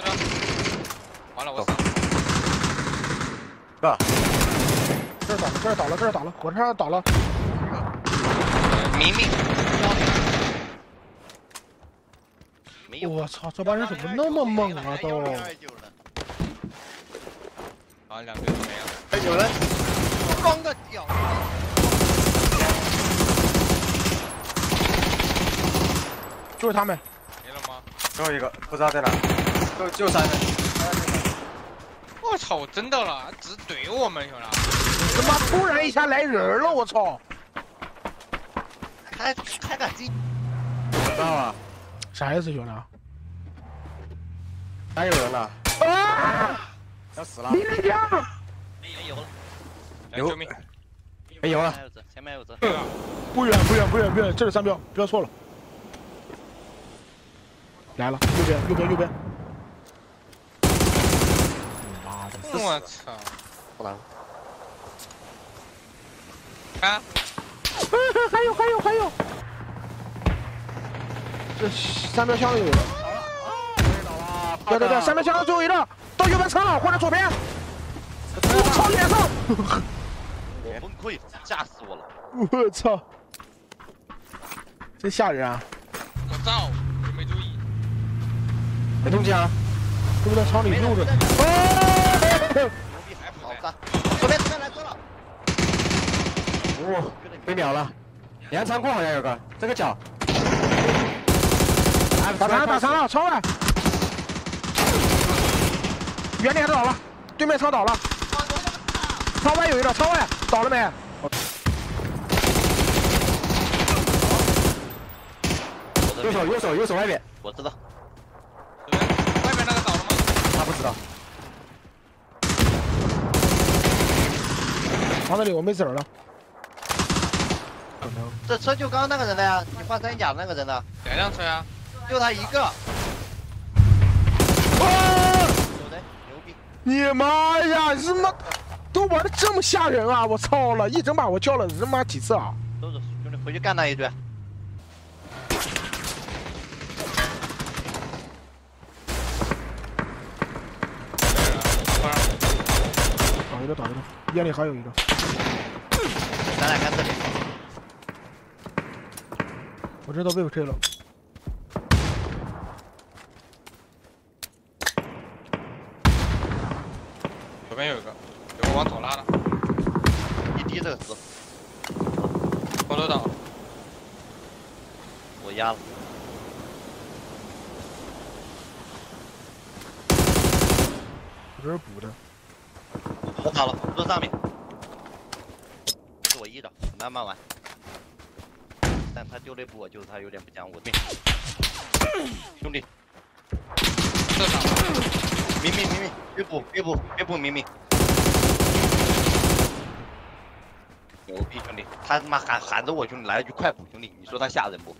死了！完了，我死了。哥，这儿倒了，这儿倒了，这儿倒了，火车上倒了。明明，没有，我操，这帮人怎么那么猛啊都？啊，两个都没了。哎，有人，装个屌！就是他们，没了吗？最后一个不知道在哪，就就三人。我操！我真的了，只怼我们兄弟。他妈突然一下来人了，我操！开开个机，知道吧？啥意思，兄弟？还有人了？啊！要死了！李连江，没有了，来救命！没油了前。面有只，前面有只，不远不远不远不远，这是三标，标错了。来了，右边右边右边。我操！不难。啊！还有还有还有，这三标箱里有人。对对对，三标箱的最后一个，到右边车了或者左边。我操，脸上！我崩溃，吓死我了！我操，真吓人啊！我操！我没注意。没动静啊！是不在厂里溜着。牛哦！逼还好干，左边左边来车了，哦，被秒了。连仓库好像有个，这个角。打残了打残了，窗外。原地还倒了，对面仓倒了，窗外有一个，窗外倒了没？右手右手右手外面，我知道，外面那个倒了吗？他不知道。房子里我没子儿了。这车就刚刚那个人的呀，你换三甲那个人的，两辆车呀。就他一个，啊！牛逼，你妈呀！你他妈都玩的这么吓人啊！我操了，一整把我叫了他妈几次啊！都是兄弟回去干他一顿。个倒一个，烟里还有一个。咱俩干这里，我这都被我吹了。左边有一个，有个往左拉的，一滴这个死，火头倒。我压了。我这是补的。我倒了，坐上面，是我一的，慢慢玩。但他丢了一步，我就是他有点不讲武德。兄弟，这倒了。明明明明，别补别补别补明明。牛逼兄弟，他他妈喊喊着我兄弟来了句快补兄弟，你说他吓人不？